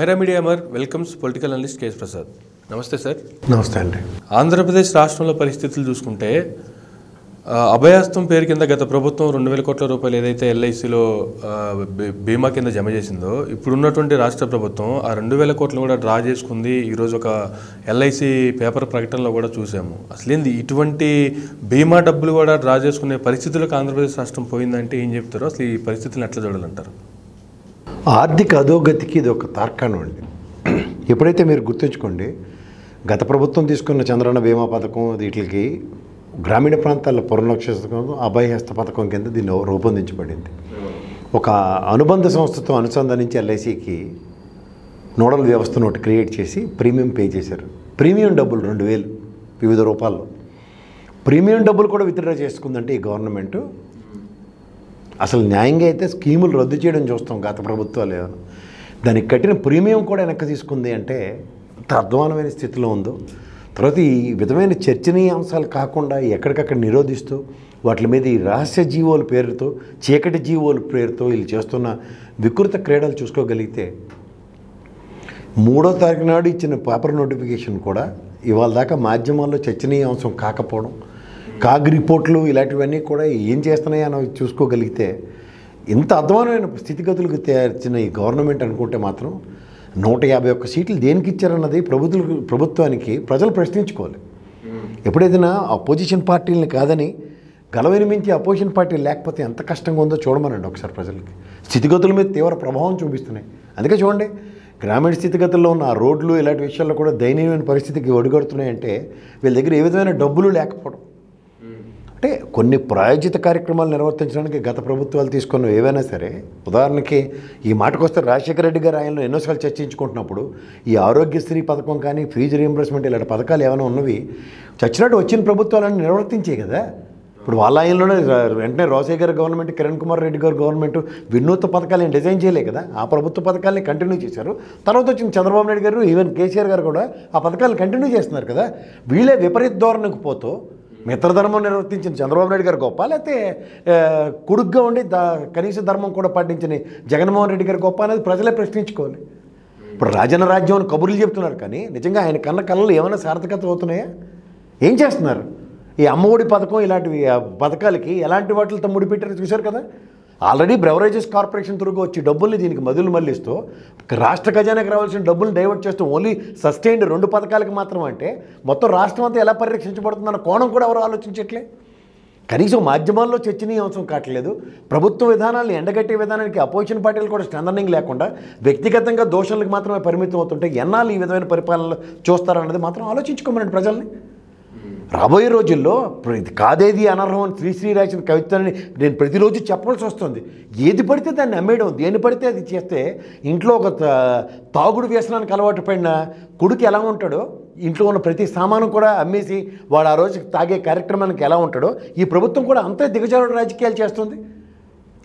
Myra media Amar welcomes political analyst KS Prasad. నమస్తే sir. నమస్తే అండి. ఆంధ్రప్రదేశ్ రాష్ట్రంలో పరిస్థితులు చూసుకుంటే అభయాస్తం పేరు కింద గత ప్రభుత్వం రెండు వేల కోట్ల రూపాయలు ఏదైతే ఎల్ఐసిలో బీమా కింద జమ చేసిందో ఇప్పుడున్నటువంటి రాష్ట్ర ప్రభుత్వం ఆ రెండు వేల కోట్లు కూడా డ్రా చేసుకుంది. ఈరోజు ఒక ఎల్ఐసి పేపర్ ప్రకటనలో కూడా చూసాము. అసలు ఏంది ఇటువంటి బీమా డబ్బులు కూడా డ్రా చేసుకునే పరిస్థితులకు ఆంధ్రప్రదేశ్ రాష్ట్రం పోయిందంటే ఏం చెప్తారో? అసలు ఈ పరిస్థితులను ఎట్లా చూడాలంటారు? ఆర్థిక అధోగతికి ఇది ఒక తార్కాణం అండి. ఎప్పుడైతే మీరు గుర్తుంచుకోండి గత ప్రభుత్వం తీసుకున్న చంద్రన్న బీమా పథకం వీటికి గ్రామీణ ప్రాంతాల పునర్లక్షితం అభయహస్త పథకం కింద దీన్ని రూపొందించబడింది. ఒక అనుబంధ సంస్థతో అనుసంధానించి ఎల్ఐసికి నోడల్ వ్యవస్థను ఒకటి క్రియేట్ చేసి ప్రీమియం పే చేశారు. ప్రీమియం డబ్బులు రెండు వేలు వివిధ రూపాల్లో. ప్రీమియం డబ్బులు కూడా విత్డ్రా చేసుకుందంటే ఈ గవర్నమెంట్ అసలు న్యాయంగా అయితే స్కీములు రద్దు చేయడం చూస్తాం గత ప్రభుత్వాలు. ఏమైనా దానికి కట్టిన ప్రీమియం కూడా వెనక్కి తీసుకుంది అంటే అధ్వానమైన స్థితిలో ఉందో. తర్వాత ఈ విధమైన చర్చనీయాంశాలు కాకుండా ఎక్కడికక్కడ నిరోధిస్తూ వాటి మీద ఈ రహస్య జీవోల పేరుతో చీకటి జీవోల పేరుతో వీళ్ళు చేస్తున్న వికృత క్రీడలు చూసుకోగలిగితే మూడో తారీఖు నాడు ఇచ్చిన పేపర్ నోటిఫికేషన్ కూడా ఇవాళ దాకా మాధ్యమాల్లో చర్చనీయాంశం కాకపోవడం కాగ్ రిపోర్ట్లు ఇలాంటివన్నీ కూడా ఏం చేస్తున్నాయి అని చూసుకోగలిగితే ఇంత అధ్వానమైన స్థితిగతులకు తెచ్చిన ఈ గవర్నమెంట్ అనుకుంటే మాత్రం నూట యాభై ఒక్క సీట్లు దేనికి ఇచ్చారన్నది ప్రభుత్వ ప్రభుత్వానికి ప్రజలు ప్రశ్నించుకోవాలి. ఎప్పుడైనా అపోజిషన్ పార్టీలని కాదని గలవని మించి అపోజిషన్ పార్టీ లేకపోతే ఎంత కష్టంగా ఉందో చూడమనండి ఒకసారి ప్రజలకి. స్థితిగతుల మీద తీవ్ర ప్రభావం చూపిస్తున్నాయి. అందుకే చూడండి గ్రామీణ స్థితిగతుల్లో ఉన్న రోడ్లు ఇలాంటి విషయాల్లో కూడా దయనీయమైన పరిస్థితికి ఒడిగడుతున్నాయంటే వీళ్ళ దగ్గర ఏ విధమైన డబ్బులు లేకపోవడం. అంటే కొన్ని ప్రాయోజిత కార్యక్రమాలు నిర్వర్తించడానికి గత ప్రభుత్వాలు తీసుకున్న ఏవైనా సరే ఉదాహరణకి ఈ మాటకు వస్తే రాజశేఖర రెడ్డి గారు ఆయనలో ఎన్నోసార్లు చర్చించుకుంటున్నప్పుడు ఈ ఆరోగ్యశ్రీ పథకం కానీ ఫీజు రీఎంబర్స్మెంట్ ఇలాంటి పథకాలు ఏమైనా ఉన్నవి చచ్చినట్టు వచ్చిన ప్రభుత్వాలను నిర్వర్తించే కదా. ఇప్పుడు వాళ్ళ ఆయనలోనే వెంటనే రోసయ్య గారి గవర్నమెంట్ కిరణ్ కుమార్ రెడ్డి గారు గవర్నమెంట్ వినూత్న పథకాలను డిజైన్ చేయలే కదా. ఆ ప్రభుత్వ పథకాలని కంటిన్యూ చేశారు. తర్వాత వచ్చిన చంద్రబాబు నాయుడు గారు ఈవెన్ కేసీఆర్ గారు కూడా ఆ పథకాలను కంటిన్యూ చేస్తున్నారు కదా. వీళ్ళే విపరీత ధోరణికి పోతూ మిత్రధర్మం నిర్వర్తించిన చంద్రబాబు నాయుడు గారు గొప్ప లేకపోతే కుడుగ్గా ఉండి దా కనీస ధర్మం కూడా పాటించిన జగన్మోహన్ రెడ్డి గారు గొప్ప అనేది ప్రజలే ప్రశ్నించుకోవాలి. ఇప్పుడు రాజన రాజ్యం అని కబుర్లు చెప్తున్నారు కానీ నిజంగా ఆయన కన్న కళ్ళలు ఏమైనా సార్థకత అవుతున్నాయా? ఏం చేస్తున్నారు? ఈ అమ్మఒడి పథకం ఇలాంటివి పథకాలకి ఎలాంటి వాటితో ముడిపెట్టారో చూశారు కదా? ఆల్రెడీ బ్రెవరేజెస్ కార్పొరేషన్ త్రూగా వచ్చి డబ్బుల్ని దీనికి మదులు మళ్ళిస్తూ రాష్ట్ర ఖజానాకి రావాల్సిన డబ్బులు డైవర్ట్ చేస్తూ ఓన్లీ సస్టైన్డ్ రెండు పథకాలకు మాత్రం అంటే మొత్తం రాష్ట్రం అంతా ఎలా పరిరక్షించబడుతుందన్న కోణం కూడా ఎవరు ఆలోచించట్లే? కనీసం మాధ్యమాల్లో చర్చనీయాంశం కావట్లేదు. ప్రభుత్వ విధానాలను ఎండగట్టే విధానానికి అపోజిషన్ పార్టీలు కూడా స్టాండర్నింగ్ లేకుండా వ్యక్తిగతంగా దోషాలకు మాత్రమే పరిమితం అవుతుంటే ఎన్నాళ్ళు ఈ విధమైన పరిపాలనలు చూస్తారన్నది మాత్రం ఆలోచించుకోమనండి ప్రజల్ని. రాబోయే రోజుల్లో ఇది కాదేది అనర్హం అని శ్రీశ్రీ రాసిన కవిత్వాన్ని నేను ప్రతిరోజు చెప్పాల్సి వస్తుంది. ఏది పడితే దాన్ని అమ్మేయడం దేని పడితే అది చేస్తే ఇంట్లో ఒక తాగుడు వ్యసనానికి అలవాటు పడిన కొడుకు ఎలా ఉంటాడో ఇంట్లో ఉన్న ప్రతి సామాను కూడా అమ్మేసి వాడు ఆ రోజు తాగే కార్యక్రమానికి ఎలా ఉంటాడో ఈ ప్రభుత్వం కూడా అంతే దిగజారుడు రాజకీయాలు చేస్తుంది.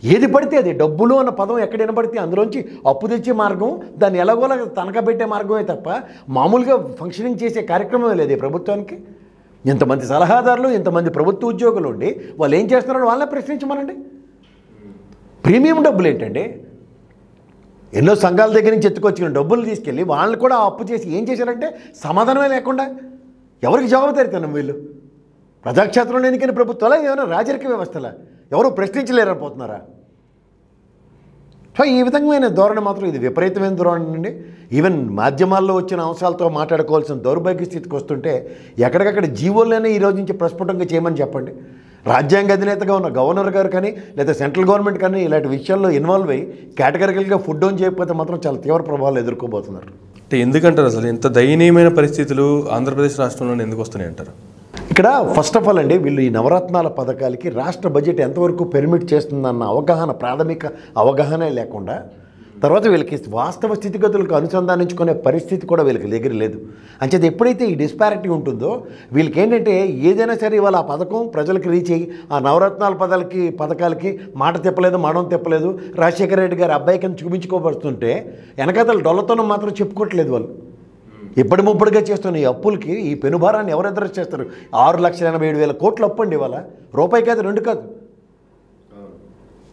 ఏది పడితే అది డబ్బులు అన్న పదం ఎక్కడ వినపడితే అందులోంచి అప్పు తెచ్చే మార్గం దాన్ని ఎలాగోలా తనఖా పెట్టే మార్గమే తప్ప మామూలుగా ఫంక్షనింగ్ చేసే కార్యక్రమం లేదు ఈ ప్రభుత్వానికి. ఇంతమంది సలహాదారులు ఇంతమంది ప్రభుత్వ ఉద్యోగులు ఉండి వాళ్ళు ఏం చేస్తున్నారో వాళ్ళనే ప్రశ్నించమనండి. ప్రీమియం డబ్బులు ఏంటండి? ఎన్నో సంఘాల దగ్గర నుంచి ఎత్తుకొచ్చిన డబ్బులు తీసుకెళ్ళి వాళ్ళని కూడా అప్పు చేసి ఏం చేశారంటే సమాధానమే లేకుండా ఎవరికి జవాబుదారితనం వీళ్ళు? ప్రజాక్షేత్రంలో ఎన్నికైన ప్రభుత్వాలా? ఏమైనా రాజరిక వ్యవస్థలా? ఎవరు ప్రశ్నించలేరపోతున్నారా సో ఈ విధమైన ధోరణి మాత్రం ఇది విపరీతమైన ధోరణి అండి. ఈవెన్ మాధ్యమాల్లో వచ్చిన అంశాలతో మాట్లాడుకోవాల్సిన దౌర్భాగ్య స్థితికి వస్తుంటే ఎక్కడికక్కడ జీవోల్లోనే ఈ రోజు నుంచి ప్రస్ఫుటంగా చేయమని చెప్పండి. రాజ్యాంగ అధినేతగా ఉన్న గవర్నర్ గారు కానీ లేదా సెంట్రల్ గవర్నమెంట్ కానీ ఇలాంటి విషయాల్లో ఇన్వాల్వ్ అయ్యి కేటగిరికల్గా ఫుడ్ డౌన్ చేయకపోతే మాత్రం చాలా తీవ్ర ప్రభావాలు ఎదుర్కోబోతున్నారు. అంటే ఎందుకంటారు అసలు ఇంత దయనీయమైన పరిస్థితులు ఆంధ్రప్రదేశ్ రాష్ట్రంలో ఎందుకు వస్తున్నాయి అంటారు ఇక్కడ ఫస్ట్ ఆఫ్ ఆల్ అండి వీళ్ళు ఈ నవరత్నాల పథకాలకి రాష్ట్ర బడ్జెట్ ఎంతవరకు పెర్మిట్ చేస్తుందన్న అవగాహన ప్రాథమిక అవగాహనే లేకుండా తర్వాత వీళ్ళకి వాస్తవ స్థితిగతులకు అనుసంధానించుకునే పరిస్థితి కూడా వీళ్ళకి దగ్గర లేదు. అంచేత ఎప్పుడైతే ఈ డిస్పారిటీ ఉంటుందో వీళ్ళకి ఏంటంటే ఏదైనా సరే ఇవాళ ఆ పథకం ప్రజలకు రీచ్ అయ్యి ఆ నవరత్నాల పదాలకి పథకాలకి మాట తిప్పలేదు మడం తిప్పలేదు. రాజశేఖర రెడ్డి గారి అబ్బాయికి చూపించుకోబడుతుంటే వెనకాతల డొల్లతనం మాత్రం చెప్పుకోవట్లేదు వాళ్ళు. ఇప్పటి ముప్పటిగా చేస్తున్న ఈ అప్పులకి ఈ పెనుభారాన్ని ఎవరు ఎదురు చేస్తారు? ఆరు లక్షల ఎనభై ఏడు వేల కోట్లు అప్పు అండి ఇవాళ. రూపాయి కాదు రెండు కాదు.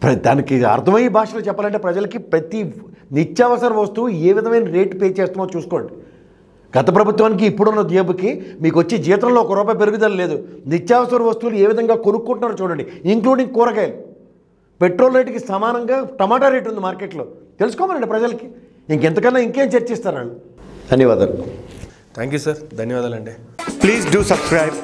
ప్ర- దానికి అర్థమయ్యే భాషలో చెప్పాలంటే ప్రజలకి ప్రతి నిత్యావసర వస్తువు ఏ విధమైన రేటు పే చేస్తున్నామో చూసుకోండి. గత ప్రభుత్వానికి ఇప్పుడున్న జేబుకి మీకు వచ్చే జీతంలో ఒక రూపాయి పెరుగుదల లేదు. నిత్యావసర వస్తువులు ఏ విధంగా కొనుక్కుంటున్నారో చూడండి ఇంక్లూడింగ్ కూరగాయలు. పెట్రోల్ రేటుకి సమానంగా టమాటా రేటు ఉంది మార్కెట్లో. తెలుసుకోమనండి ప్రజలకి. ఇంకెంతకన్నా ఇంకేం చర్చిస్తారు వాళ్ళు? ధన్యవాదాలు థ్యాంక్ యూ సార్ ధన్యవాదాలండి Please do subscribe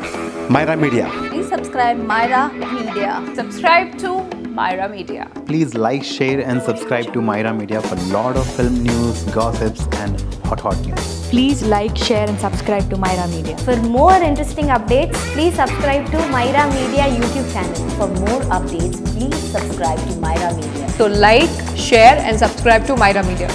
Myra Media. Please subscribe Myra Media. Subscribe to Myra Media. Please like, share, and subscribe to Myra Media for lot of film news, gossips, and hot hot news. Please like, share, and subscribe to Myra Media. For more interesting updates, please subscribe to Myra Media YouTube channel. For more updates, please subscribe to Myra Media. So like, share and subscribe to Myra Media.